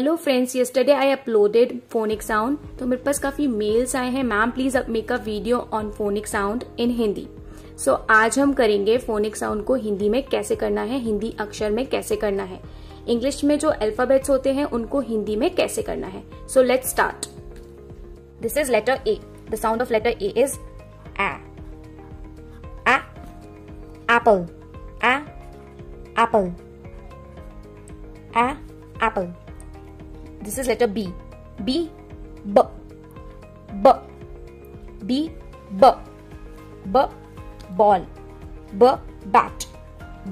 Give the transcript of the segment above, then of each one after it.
Hello friends yesterday I uploaded phonic sound तो मेरे पास काफ़ी मेल्स आए हैं. Ma'am please make a video on phonic sound in Hindi so आज हम करेंगे फोनिक साउंड को हिंदी में कैसे करना है? हिंदी अक्षर में कैसे करना है? इंग्लिश में जो अल्फाबेट्स होते हैं, उनको हिंदी में कैसे करना है? So let start this is letter A the sound of letter A is a. Apple. A. Apple. This is letter B. B, B, B, B, B, B, ball, B, bat,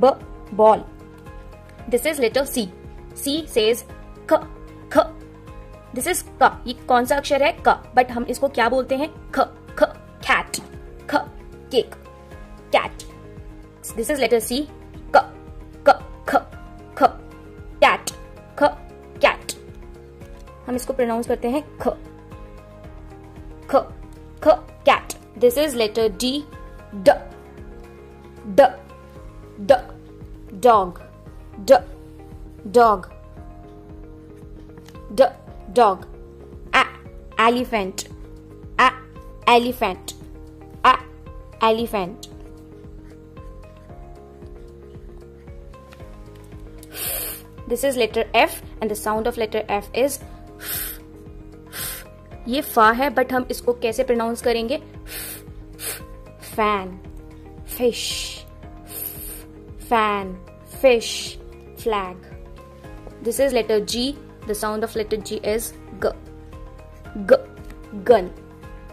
B, ball. This is letter C. C says K, K. this is k ye kaun sa akshar hai k but hum isko kya bolte hain k k cat, k cake cat. This is letter C. इसको pronounce करते हैं ख। ख ख cat this is letter D ड ड ड dog ड डॉग ड dog A elephant A elephant A elephant This is letter F and the sound of letter F is ये फा है बट हम इसको कैसे प्रोनाउंस करेंगे? Fan fish fan fish flag this is letter G the sound of letter G is ग ग gun.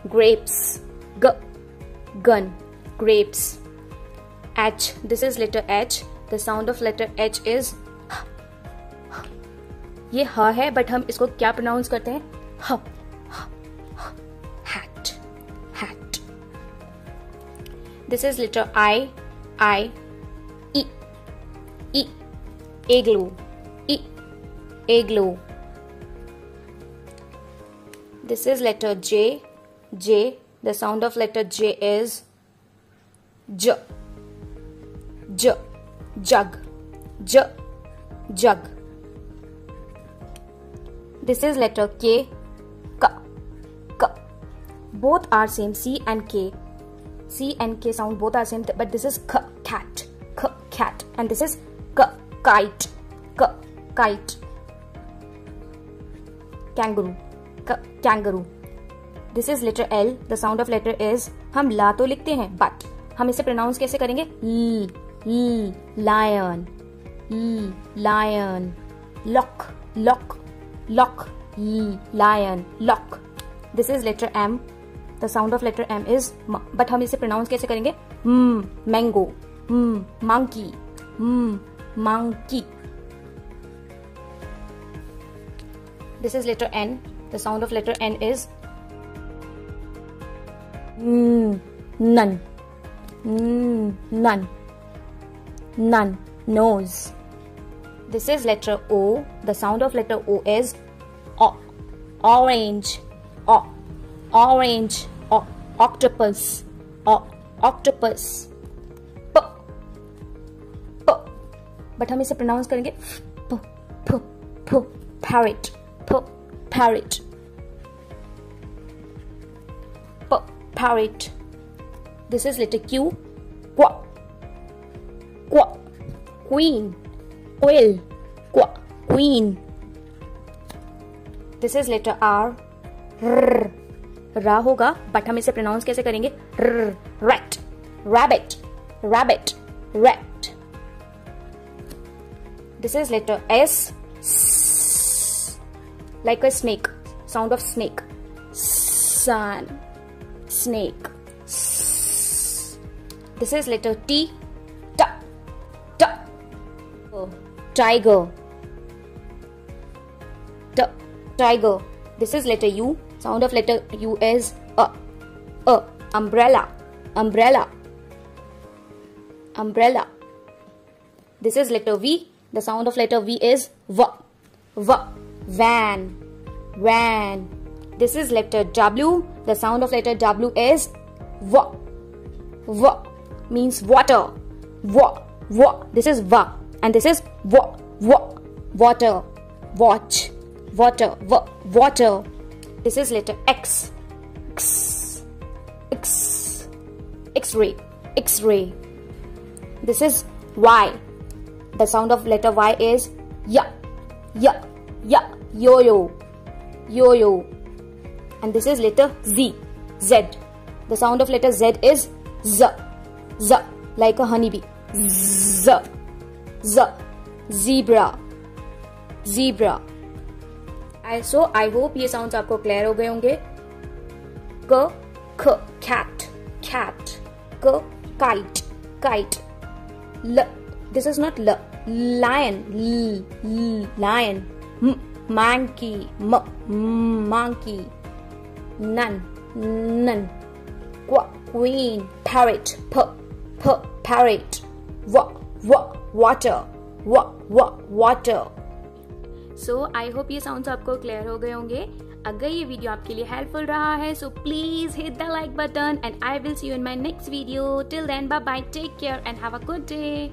Grapes. G. Gun. Grapes. H. This is letter h. The sound of letter h is ये ह है but हम इसको क्या pronounce करते हैं ह this is letter i i e e igloo e igloo this is letter j j. The sound of letter j is j j jug j jug. This is letter k k k. Both are same c and k c and k sound both are same but this is k cat k cat and this is k kite k kite kangaroo k, kangaroo this is letter L the sound of letter is हम ला तो लिखते हैं but हम इसे pronounce कैसे करेंगे lion lion lock lock lock lion lock this is letter M the sound of letter M is but हम इसे प्रोनाउंस कैसे करेंगे mango monkey monkey this is letter N the sound of letter N is mm, none. Mm, none. Nose. This is letter O. The sound of letter O is o. Orange. Orange. O. Octopus. O. Octopus. P. P. But हम इसे pronounce करेंगे प प प parrot. P. Parrot. P parrot. This is letter Q. Qua. Qua. Queen. Quill. Qua. Queen. This is letter R. R. रा होगा but हम इसे प्रोनाउंस कैसे करेंगे? Rat rabbit rabbit rat this is letter S like a snake sound of snake sun snake this is letter T tiger tiger this is letter U sound of letter u is a a umbrella umbrella umbrella. This is letter v. The sound of letter v is v v van van. This is letter w. The sound of letter w is v v means water v v. This is v and this is v v water watch water w water this is letter x. X. X. X-ray. X-ray. This is y. The sound of letter y is ya ya ya yo-yo. Yo-yo. And this is letter z. Z. The sound of letter z is z. Z. Like a honeybee. Z. Z. Zebra. Zebra I so I hope ये sounds आपको clear हो गए होंगे क ख cat cat क kite kite l this is not l lion l, l lion m monkey m monkey nun nun qu queen parrot p p parrot w w water w w water So I hope ये sounds आपको clear हो गए होंगे। अगर ये video आपके लिए helpful रहा है so please hit the like button and I will see you in my next video till then bye bye take care and have a good day